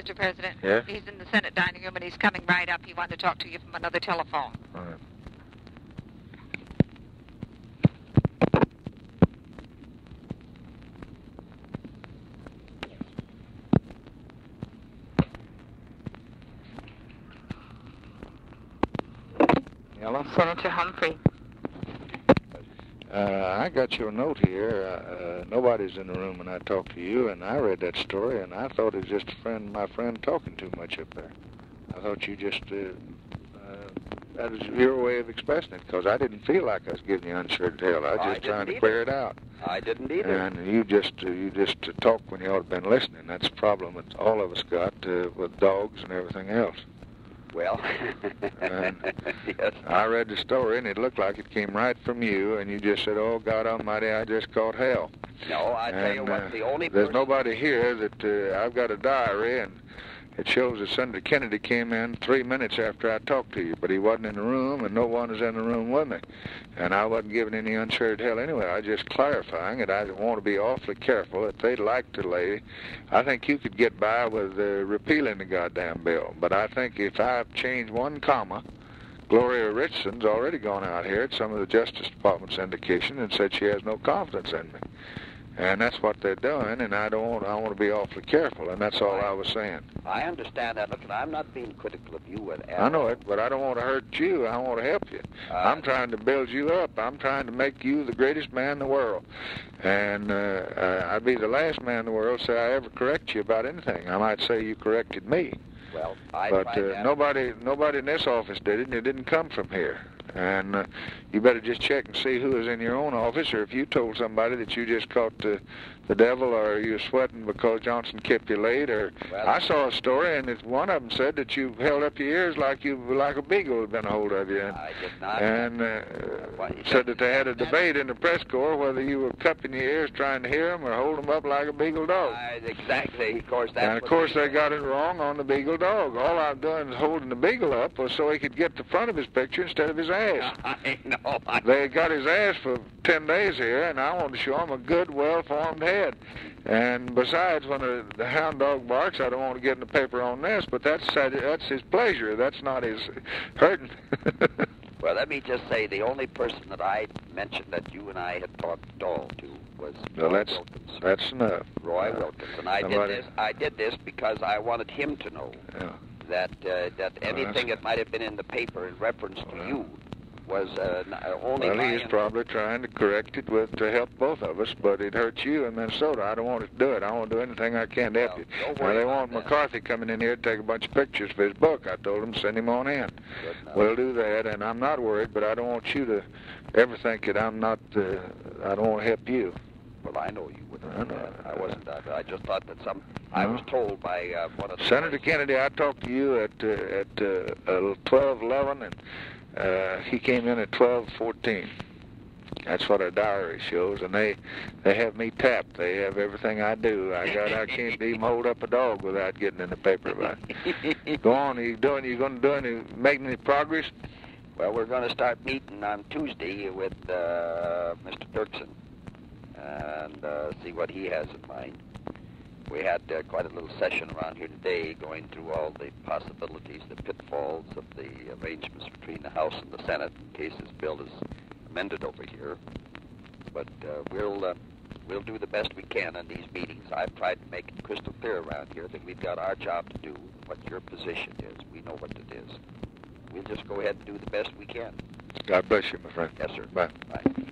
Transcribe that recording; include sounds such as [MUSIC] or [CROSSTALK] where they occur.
Mr. President. Yes? He's in the Senate dining room, and he's coming right up. He wanted to talk to you from another telephone. All right. Hello? Senator Humphrey. Uh, I got your note here. Uh, uh, nobody's in the room when I talked to you, and I read that story, and I thought it was just a friend, my friend, talking too much up there. I thought you just, uh, uh, that was your way of expressing it, because I didn't feel like I was giving you unsure tale. I was I just trying to clear it out. I didn't either. And you just, uh, you just uh, talk when you ought to have been listening. That's a problem that all of us got uh, with dogs and everything else. Well, [LAUGHS] yes. I read the story, and it looked like it came right from you, and you just said, "Oh God Almighty, I just caught hell." No, I tell you what, uh, the only There's nobody here that uh, I've got a diary, and it shows that Senator Kennedy came in three minutes after I talked to you, but he wasn't in the room, and no one was in the room with me, and I wasn't giving any unshared hell anyway. I was just clarifying it. I want to be awfully careful. If they'd like to lay, I think you could get by with uh, repealing the goddamn bill, but I think if I change one comma. Gloria Richardson's already gone out here at some of the Justice Department's indication and said she has no confidence in me. And that's what they're doing, and I don't want, I want to be awfully careful, and that's all I was saying. I understand that. Look, I'm not being critical of you at all. I know it, but I don't want to hurt you. I want to help you. Uh, I'm trying to build you up. I'm trying to make you the greatest man in the world. And uh, uh, I'd be the last man in the world to say I ever correct you about anything. I might say you corrected me. Well, I But uh, nobody, nobody in this office did it, and it didn't come from here. And uh, you better just check and see who is in your own office, or if you told somebody that you just caught the, the devil, or you're sweating because Johnson kept you late, or Well, I saw a story, and it, one of them said that you held up your ears like you like a beagle had been a hold of you, and, I did not. and uh, said that they had a debate in the press corps whether you were cupping your ears trying to hear them or holding them up like a beagle dog. I- exactly. Of course, that's And of course, they they got it wrong on the beagle dog. All I've done is holding the beagle up was so he could get the front of his picture instead of his ass. [LAUGHS] I know. I, They got his ass for 10 days here, and I want to show him a good, well-formed head. And besides, when the, the hound dog barks, I don't want to get in the paper on this, but that's that's his pleasure. That's not his hurting. [LAUGHS] well, let me just say, the only person that I mentioned that you and I had talked at all to was Well, Roy that's- Wilkins. that's enough. Roy Uh, Wilkins, and I did this. I did this because I wanted him to know Yeah. that uh, that anything that's- that might have been in the paper in reference to you was uh, only Well, my he is probably trying to correct it with to help both of us, but it hurts you in Minnesota. I don't want to do it. I want to do anything I can to help you. don't Now, they want that. McCarthy coming in here to take a bunch of pictures for his book. I told him send him on in. We'll do that, and I'm not worried, but I don't want you to ever think that I'm not. Uh, I don't want to help you. Well, I know you wouldn't. I know. I wasn't. I, I just thought that some. I was told by uh, one of the Senator boys- Kennedy, I talked to you at uh, at uh, uh, 12:11, and uh, he came in at 12:14. That's what our diary shows, and they they have me tapped. They have everything I do. I got I can't even hold up a dog without getting in the paper about it. [LAUGHS] Go on, are you doing? You going to do any making any progress? Well, we're going to start meeting on Tuesday with uh, Mr. Dirksen and uh, see what he has in mind. We had uh, quite a little session around here today going through all the possibilities, the pitfalls of the arrangements between the House and the Senate in case this bill is amended over here. But uh, we'll uh, we'll do the best we can in these meetings. I've tried to make it crystal clear around here that we've got our job to do, what your position is. We know what it is. We'll just go ahead and do the best we can. God bless you, my friend. Yes, sir. Bye. Bye.